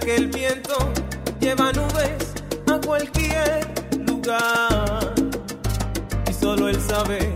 Que el viento lleva nubes a cualquier lugar. Y solo él sabe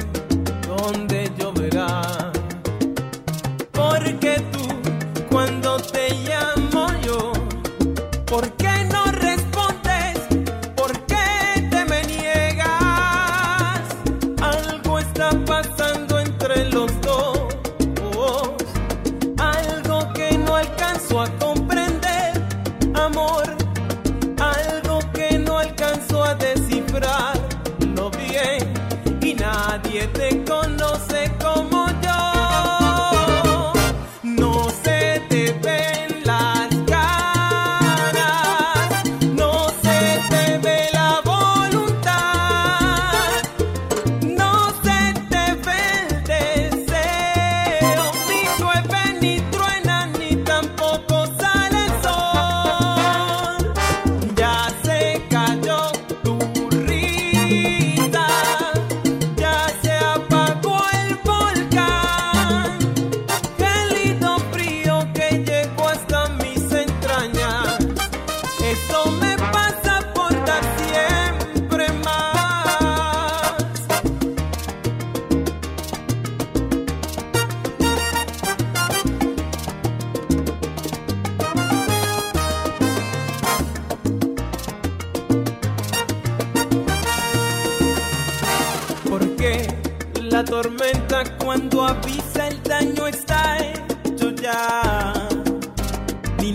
Nadie te conoce como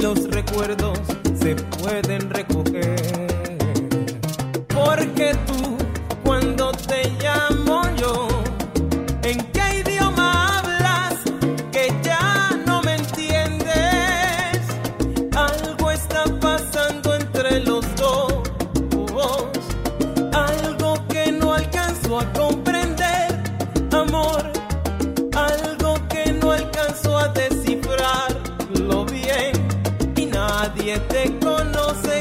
los recuerdos se pueden recordar. nadie te conoce.